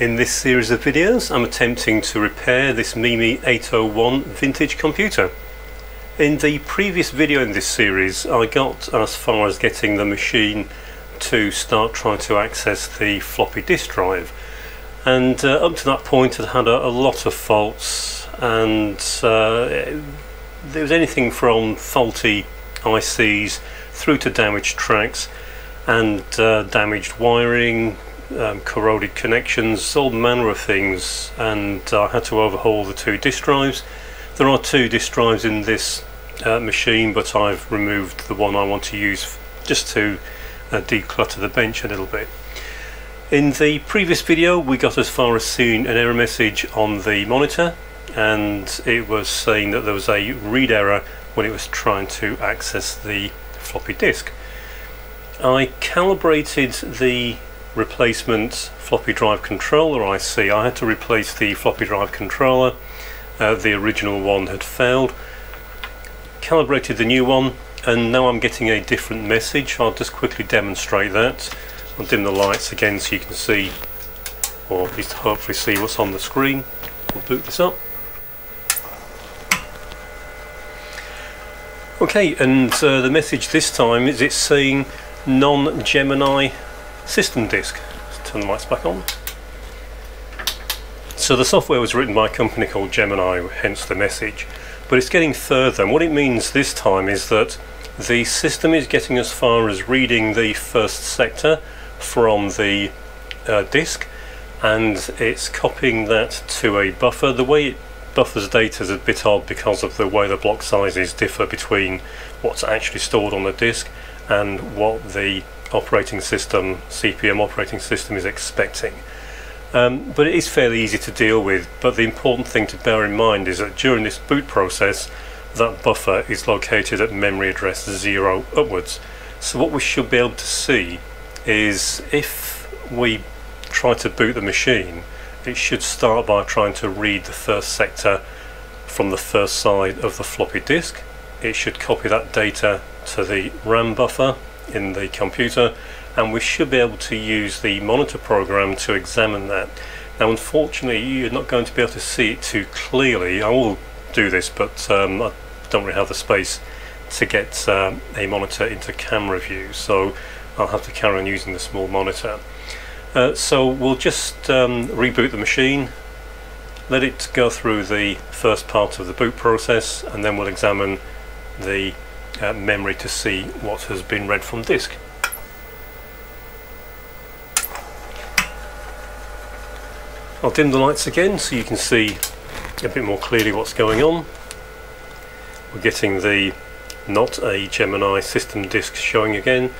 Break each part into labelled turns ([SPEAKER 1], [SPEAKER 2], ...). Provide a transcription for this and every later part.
[SPEAKER 1] In this series of videos I'm attempting to repair this Mimi 801 vintage computer. In the previous video in this series I got as far as getting the machine to start trying to access the floppy disk drive and uh, up to that point it had a, a lot of faults and uh, there was anything from faulty ICs through to damaged tracks and uh, damaged wiring, um, corroded connections, all manner of things and I had to overhaul the two disk drives. There are two disk drives in this uh, machine but I've removed the one I want to use just to uh, declutter the bench a little bit. In the previous video we got as far as seeing an error message on the monitor and it was saying that there was a read error when it was trying to access the floppy disk. I calibrated the replacement floppy drive controller IC. I had to replace the floppy drive controller. Uh, the original one had failed. Calibrated the new one and now I'm getting a different message. I'll just quickly demonstrate that. I'll dim the lights again so you can see or at least hopefully see what's on the screen. We'll boot this up. Okay, and uh, the message this time is it's saying non-Gemini system disk. Let's turn the lights back on. So the software was written by a company called Gemini, hence the message. But it's getting further, and what it means this time is that the system is getting as far as reading the first sector from the uh, disk, and it's copying that to a buffer. The way it buffers data is a bit odd because of the way the block sizes differ between what's actually stored on the disk and what the operating system, CP/M operating system is expecting. Um, but it is fairly easy to deal with, but the important thing to bear in mind is that during this boot process, that buffer is located at memory address 0 upwards. So what we should be able to see is if we try to boot the machine, it should start by trying to read the first sector from the first side of the floppy disk. It should copy that data to the RAM buffer in the computer and we should be able to use the monitor program to examine that. Now unfortunately you're not going to be able to see it too clearly. I will do this but um, I don't really have the space to get um, a monitor into camera view so I'll have to carry on using the small monitor. Uh, so we'll just um, reboot the machine let it go through the first part of the boot process and then we'll examine the uh, memory to see what has been read from disk. I'll dim the lights again so you can see a bit more clearly what's going on. We're getting the not a Gemini system disk showing again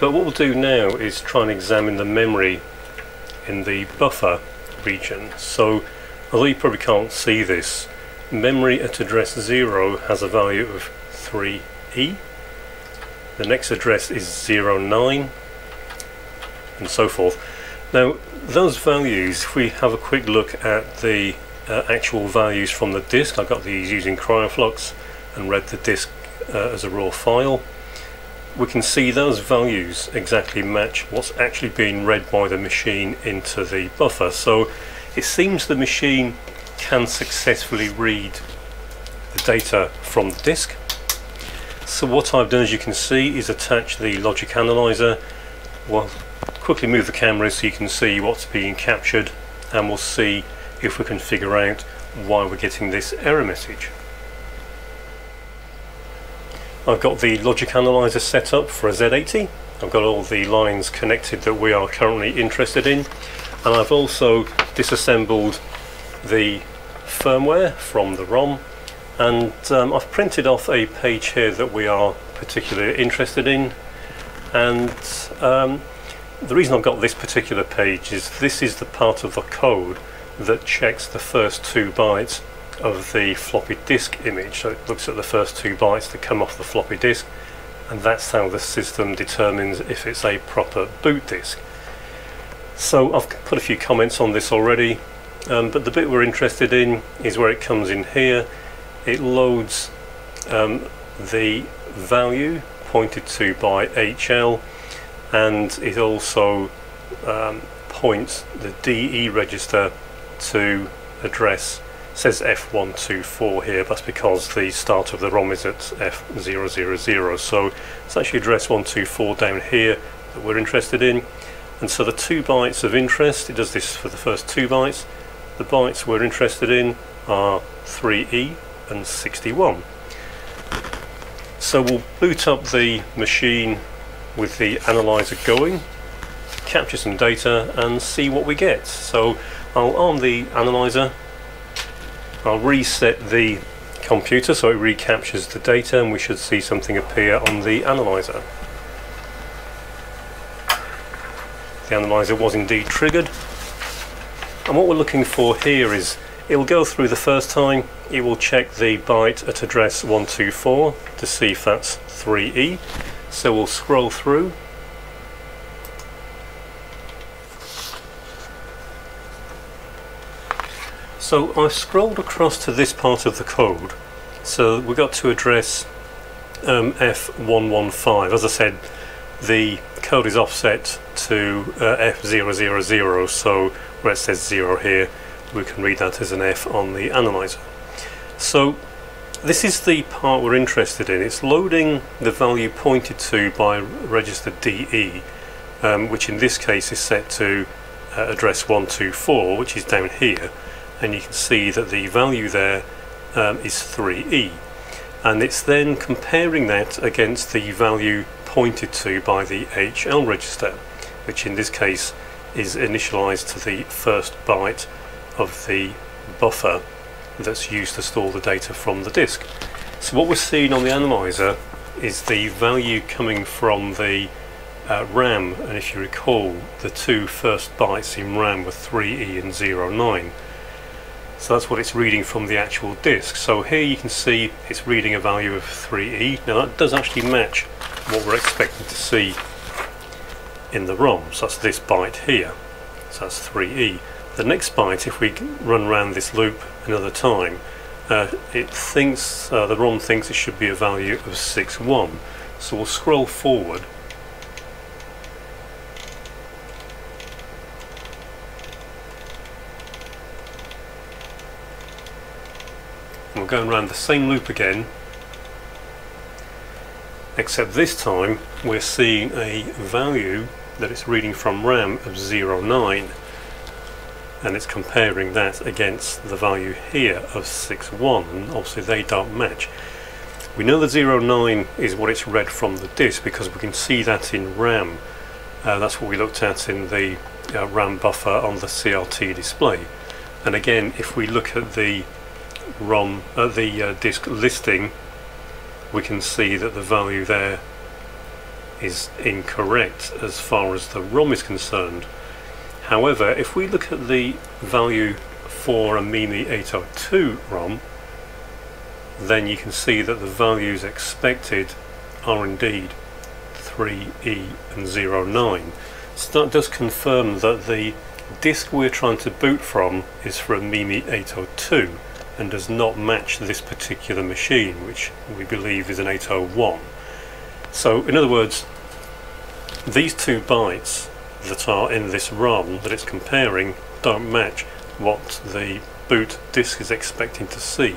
[SPEAKER 1] but what we'll do now is try and examine the memory in the buffer region so although you probably can't see this memory at address 0 has a value of 3 E. The next address is 09 and so forth. Now those values, if we have a quick look at the uh, actual values from the disk, I got these using KryoFlux and read the disk uh, as a raw file. We can see those values exactly match what's actually being read by the machine into the buffer. So it seems the machine can successfully read the data from the disk so what I've done as you can see is attach the logic analyzer. Well quickly move the camera so you can see what's being captured and we'll see if we can figure out why we're getting this error message. I've got the logic analyzer set up for a Z80 I've got all the lines connected that we are currently interested in. And I've also disassembled the firmware from the ROM and um, I've printed off a page here that we are particularly interested in. And um, the reason I've got this particular page is this is the part of the code that checks the first two bytes of the floppy disk image. So it looks at the first two bytes that come off the floppy disk and that's how the system determines if it's a proper boot disk. So I've put a few comments on this already um, but the bit we're interested in is where it comes in here it loads um, the value pointed to by HL and it also um, point the DE register to address says F124 here, that's because the start of the ROM is at F000, so it's actually address 124 down here that we're interested in. And so the two bytes of interest, it does this for the first two bytes, the bytes we're interested in are 3E and 61. So we'll boot up the machine with the analyzer going, capture some data and see what we get. So I'll arm the analyzer I'll reset the computer so it recaptures the data and we should see something appear on the analyzer. The analyzer was indeed triggered and what we're looking for here is it will go through the first time, it will check the byte at address 124 to see if that's 3E. So we'll scroll through So I've scrolled across to this part of the code. So we got to address um, F115. As I said, the code is offset to uh, F000, so where it says 0 here, we can read that as an F on the analyzer. So this is the part we're interested in. It's loading the value pointed to by register DE, um, which in this case is set to uh, address 124, which is down here and you can see that the value there um, is 3e and it's then comparing that against the value pointed to by the HL register which in this case is initialized to the first byte of the buffer that's used to store the data from the disk. So what we're seeing on the analyzer is the value coming from the uh, RAM and if you recall the two first bytes in RAM were 3E and 09 so that's what it's reading from the actual disk. So here you can see it's reading a value of 3E. Now that does actually match what we're expecting to see in the ROM. So that's this byte here. So that's 3E. The next byte, if we run around this loop another time, uh, it thinks, uh, the ROM thinks it should be a value of 6.1. So we'll scroll forward we're going around the same loop again except this time we're seeing a value that it's reading from RAM of 09 and it's comparing that against the value here of 61 and obviously they don't match. We know the 09 is what it's read from the disk because we can see that in RAM. Uh, that's what we looked at in the uh, RAM buffer on the CRT display. And again, if we look at the ROM, uh, the uh, disk listing, we can see that the value there is incorrect as far as the ROM is concerned. However, if we look at the value for a MIMI 802 ROM, then you can see that the values expected are indeed 3E and 09. So that does confirm that the disk we're trying to boot from is for a MIMI 802 and does not match this particular machine which we believe is an 801 so in other words these two bytes that are in this ROM that it's comparing don't match what the boot disk is expecting to see.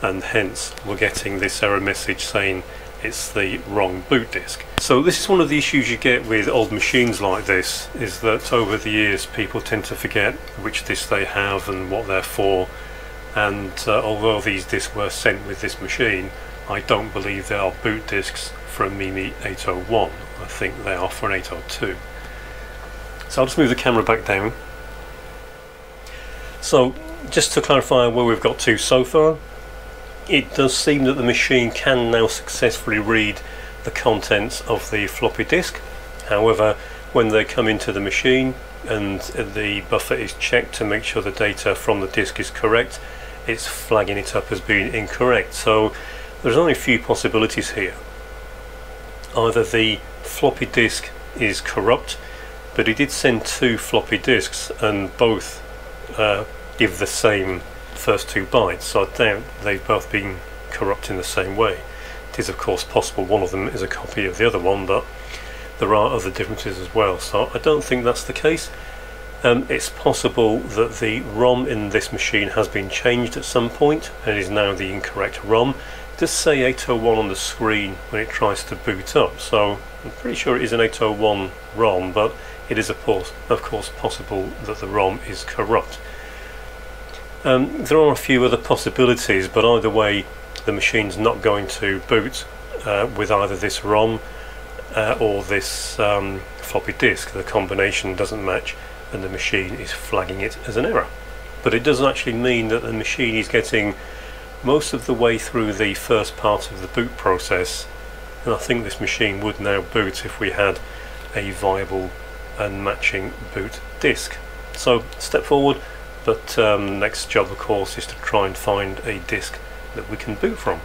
[SPEAKER 1] And hence we're getting this error message saying it's the wrong boot disk. So this is one of the issues you get with old machines like this is that over the years people tend to forget which disk they have and what they're for. And uh, although these discs were sent with this machine I don't believe they are boot discs for a MIMI 801 I think they are for an 802 so I'll just move the camera back down so just to clarify where we've got to so far it does seem that the machine can now successfully read the contents of the floppy disk however when they come into the machine and the buffer is checked to make sure the data from the disk is correct it's flagging it up as being incorrect. So there's only a few possibilities here. Either the floppy disk is corrupt, but he did send two floppy disks and both uh, give the same first two bytes, so I doubt they've both been corrupt in the same way. It is of course possible one of them is a copy of the other one, but there are other differences as well, so I don't think that's the case. Um, it's possible that the ROM in this machine has been changed at some point and is now the incorrect ROM. It does say 801 on the screen when it tries to boot up, so I'm pretty sure it is an 801 ROM, but it is of course, of course possible that the ROM is corrupt. Um, there are a few other possibilities, but either way, the machine's not going to boot uh, with either this ROM uh, or this um, floppy disk. The combination doesn't match and the machine is flagging it as an error. But it doesn't actually mean that the machine is getting most of the way through the first part of the boot process and I think this machine would now boot if we had a viable and matching boot disk. So step forward but um, next job of course is to try and find a disk that we can boot from.